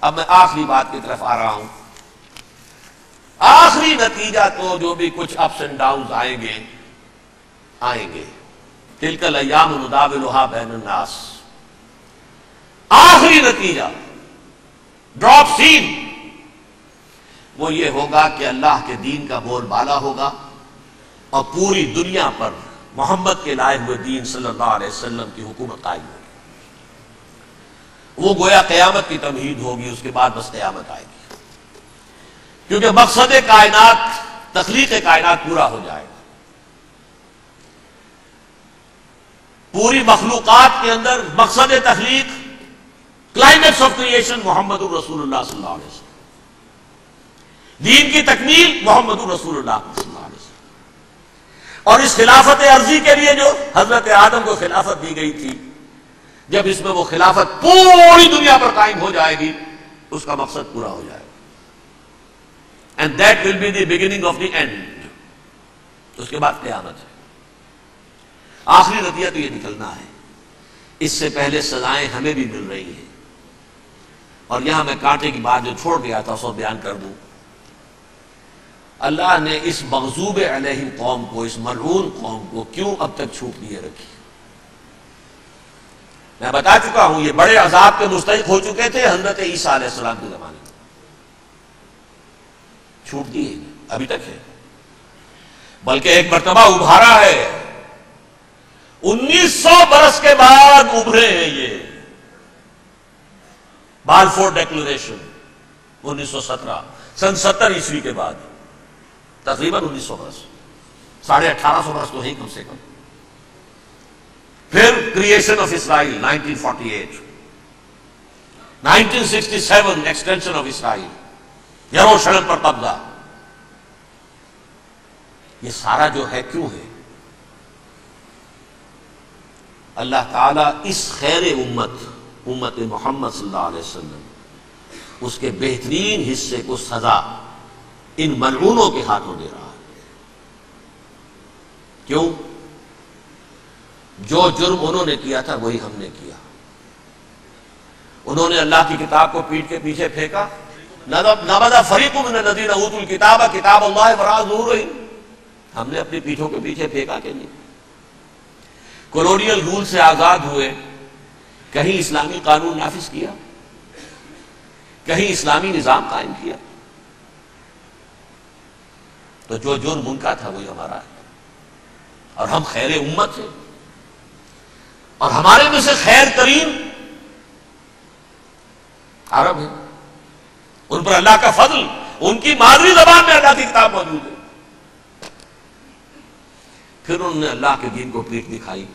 اب میں آخری بات کی طرف آ رہا ہوں۔ آخری نتیجہ تو جو بھی کچھ اپس اینڈ ڈاؤن آئیں گے آئیں گے۔ تلکل ایام نداولها بین الناس۔ آخری نتیجہ ڈراپ سین وہ یہ ہوگا کہ اللہ کے دین کا بول بالا ہوگا اور پوری دنیا پر محمد کے لائے ہوئے دین صلی اللہ علیہ وسلم کی حکومت قائم ہوگی۔ وہ گویا قیامت کی تمہید ہوگی، اس کے بعد بس قیامت آئے گی۔ کیونکہ مقصد کائنات، تخلیق کائنات پورا ہو جائے گا۔ پوری مخلوقات کے اندر مقصد تخلیق کلائمیکس آف کریشن محمد الرسول اللہ صلی اللہ علیہ وسلم۔ دین کی تکمیل، محمد الرسول اللہ صلی اللہ علیہ وسلم۔ اور اس خلافت عرضی کے لیے جو حضرت آدم کو خلافت دی گئی تھی جب اس میں وہ خلافت پوری دنیا پر قائم ہو جائے گی، اس کا مقصد پورا ہو جائے گا۔ And that will be the beginning of the end اس کے بعد قیامت ہے۔ آخری نتیجہ تو یہ نکلنا ہے۔ اس سے پہلے سزائیں ہمیں بھی مل رہی ہیں۔ اور یہاں میں کانٹے کی بات جو چھوڑ گیا تھا سو بیان کر دوں۔ اللہ نے اس مغزوب علیہ قوم کو، اس ملعون قوم کو کیوں اب تک چھوٹ لیے رکھی؟ میں بتا چکا ہوں، یہ بڑے عذاب کے مستحق ہو چکے تھے حضرت عیسیٰ علیہ السلام کے زمانے میں۔ چھوٹ دی ابھی تک ہے۔ بلکہ ایک مرتبہ ابھارا ہے۔ انیس سو برس کے بعد ابھرے ہیں یہ۔ بالفور ڈیکلریشن انیس سو سترہ، سن ستر عیسوی کے بعد۔ تقریباً انیس سو برس۔ ساڑھے اٹھارہ سو برس تو ہے کم سے کم۔ پھر creation of Israel nineteen forty eight nineteen sixty seven extension of Israel یروشلم پر قبضہ یہ سارا جو ہے کیوں ہے؟ اللہ تعالیٰ اس خیر امت امت محمد صلی اللہ علیہ وسلم، اس کے بہترین حصے کو سزا ان ملعونوں کے ہاتھوں دے رہا ہے۔ کیوں؟ جو جرم انہوں نے کیا تھا وہی ہم نے کیا۔ انہوں نے اللہ کی کتاب کو پیٹ کے پیچھے پھینکا۔ نبدا فریق من الذین اوتوا الکتاب کتاب اللہ وراء ظہورہم ہم نے اپنی پیٹھوں کے پیچھے پھینکا کہ نہیں۔ کولونیل رول سے آزاد ہوئے۔ کہیں اسلامی قانون نافذ کیا۔ کہیں اسلامی نظام قائم کیا۔ تو جو جرم ان کا تھا وہی ہمارا ہے۔ اور ہم خیر امت ہیں۔ اور ہمارے میں سے خیر ترین عرب ہیں۔ ان پر اللہ کا فضل، ان کی مادری زبان میں اللہ کی کتاب موجود ہے۔ پھر انہوں نے اللہ کے دین کو پیٹ دکھائی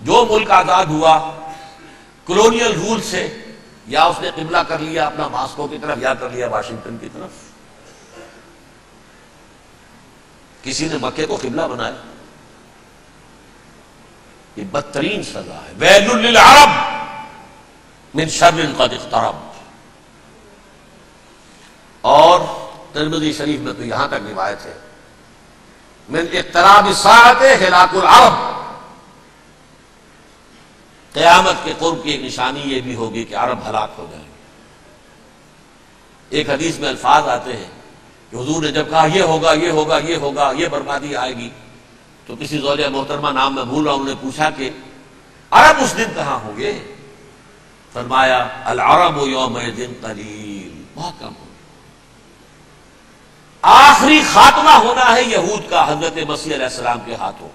جو ملک آزاد ہوا کلونیل رول سے، یا اس نے قبلہ کر لیا، اپنا ماسکو کی طرف، یا کر لیا واشنگٹن کی طرف۔ کسی نے مکے کو قبلہ بنایا۔ یہ بدترین سزا ہے۔ ویل للعرب من شر قد اقترب۔ اور ترمذی شریف میں تو یہاں تک روایت ہے۔ من اقتراب الساعت ہلاک العرب۔ قیامت کے قرب کی ایک نشانی یہ بھی ہوگی کہ عرب ہلاک ہو جائیں۔ گے ایک حدیث میں الفاظ آتے ہیں کہ حضور نے جب کہا یہ ہوگا یہ ہوگا یہ ہوگا، یہ بربادی آئے گی۔ تو کسی زوجہ محترمہ نام میں بھول رہا ہوں نے پوچھا کہ عرب اس دن کہاں ہوں گے؟ فرمایا، العرب یوم دن قلیل، بہت کم ہو آخری خاتمہ ہونا ہے یہود کا، حضرت مسیح علیہ السلام کے ہاتھوں۔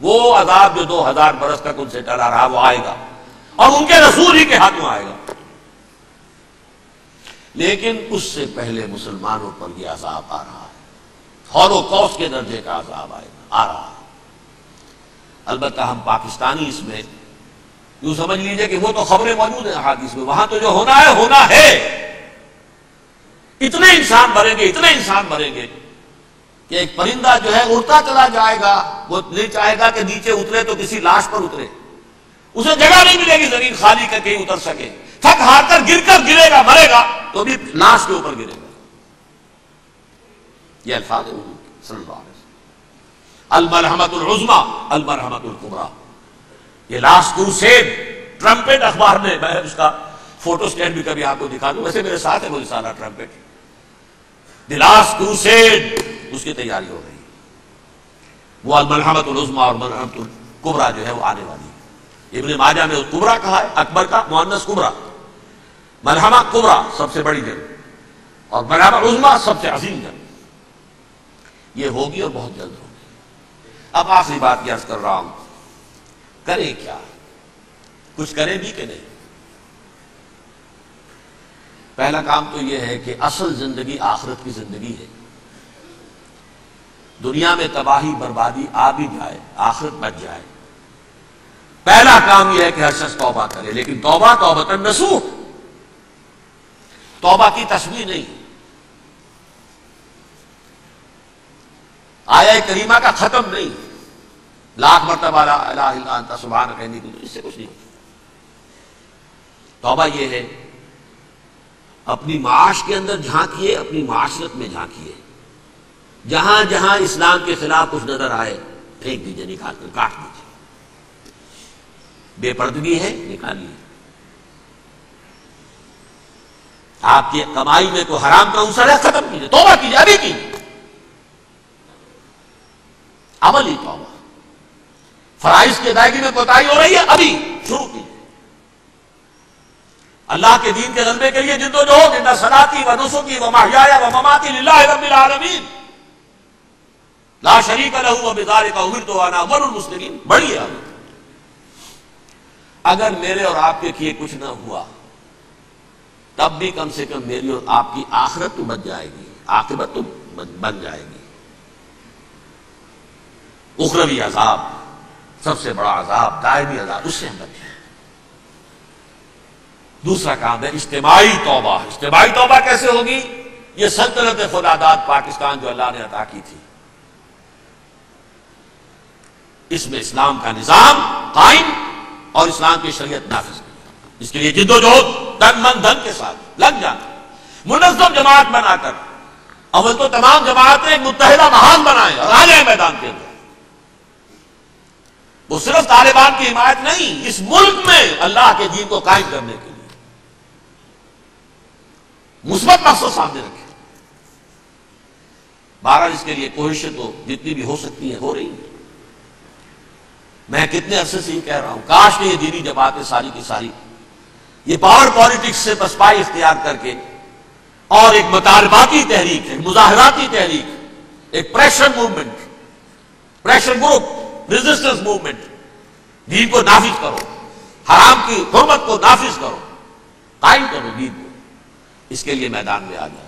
وہ عذاب جو دو ہزار برس تک ان سے ٹلا رہا، وہ آئے گا۔ اور ان کے رسول ہی کے ہاتھوں آئے گا۔ لیکن اس سے پہلے مسلمانوں پر یہ عذاب آ رہا ہے۔ ہولو کوس کے درجے کا عذاب آئے گا، آ رہا ہے۔ البتہ ہم پاکستانی اس میں یوں سمجھ لیجیے کہ وہ تو خبریں موجود ہیں حادث میں، وہاں تو جو ہونا ہے ہونا ہے۔ اتنے انسان مریں گے، اتنے انسان مریں گے کہ ایک پرندہ جو ہے اڑتا چلا جائے گا، وہ نہیں چاہے گا کہ نیچے اترے تو کسی لاش پر اترے۔ اسے جگہ نہیں ملے گی زمین خالی کر کے اتر سکے۔ تھک ہار کر گر کر گرے گا، مرے گا تو بھی لاش کے اوپر گرے گا۔ یہ الفاظ صلی اللہ علیہ وسلم المرحمت العظما المرحمت القبرا یہ لاسٹ کروسیڈ ٹرمپٹ اخبار نے میں اس کا فوٹو اسٹیٹ بھی کبھی آپ کو دکھا دوں۔ ویسے میرے ساتھ ہے وہ سالہ ٹرمپٹ دی لاسٹ کروسیڈ اس کی تیاری ہو رہی۔ وہ الملحمت العظما اور ملحمت القبرا جو ہے وہ آنے والی ہے ابن ماجہ میں کبرا کہا ہے، اکبر کا مونس کبرا ملحمہ کبرا سب سے بڑی جنگ۔ اور ملحمہ عظما سب سے عظیم جنگ۔ یہ ہوگی اور بہت جلد ہوگی۔ اب آخری بات عرض کر رہا ہوں۔ کرے کیا؟ کچھ کرے بھی کہ نہیں؟ پہلا کام تو یہ ہے کہ اصل زندگی آخرت کی زندگی ہے۔ دنیا میں تباہی، بربادی آ بھی جائے، آخرت بچ جائے۔ پہلا کام یہ ہے کہ ہر شخص توبہ کرے، لیکن توبہ توبہ نسوخ۔ توبہ کی تصویر نہیں۔ آیا کریمہ کا ختم نہیں۔ لاکھ مرتبہ سبحان کہنے کی اس سے کچھ نہیں۔ توبہ یہ ہے، اپنی معاش کے اندر جھانکیے اپنی معاشرت میں جھانکیے جہاں جہاں اسلام کے خلاف کچھ نظر آئے، پھینک دیجیے نکال کر کاٹ دیجیے بے پردگی ہے نکالیے آپ کی کمائی میں کوئی حرام کا انسر ہے، ختم کیجیے توبہ کیجیے ابھی کیجیے عمل ہی توبہ۔ فرائض کی ادائیگی میں کوتا ہو رہی ہے ابھی شروع کیجیے اللہ کے دین کے غلبے کے لیے جدو جو ہو سلاتی و نسخی و ماہیا و مماتی للہ رب العالمین۔ لا شریک لہو و بدار کا امر تو آنا اول المسلمین۔ بڑی ہے۔ اگر میرے اور آپ کے کیے کچھ نہ ہوا، تب بھی کم سے کم میری اور آپ کی آخرت تو بچ جائے گی، آخرت تو بن جائے گی۔ اخروی عذاب۔ سب سے بڑا عذاب، دائمی عذاب، اس سے ہم بچے دوسرا کام ہے اجتماعی توبہ۔ اجتماعی توبہ کیسے ہوگی؟ یہ سلطنت خدادات پاکستان جو اللہ نے عطا کی تھی۔ اس میں اسلام کا نظام قائم اور اسلام کی شریعت نافذ کی۔ اس کے لیے جد و جہد تن من دھن کے ساتھ لگ جانا۔ منظم جماعت بنا کر، اول تو تمام جماعتیں متحدہ محال بنائیں اور آ جائیں میدان کے اندر۔ وہ صرف طالبان کی حمایت نہیں، اس ملک میں اللہ کے دین کو قائم کرنے کے لیے۔ مثبت مقصد سامنے رکھے بارہ اس کے لیے کوششیں تو جتنی بھی ہو سکتی ہیں ہو رہی ہیں۔ میں کتنے عرصے سے یہ کہہ رہا ہوں، کاش کہ یہ دینی جماعتیں ساری کی ساری۔ یہ پاور پالیٹکس سے پسپائی اختیار کر کے اور ایک مطالباتی تحریک ایک مظاہراتی تحریک، ایک pressure movement pressure group resistance movement دین کو نافذ کرو. حرام کی حرمت کو نافذ کرو. قائم کرو دین کو. اس کے لیے میدان میں آ جائے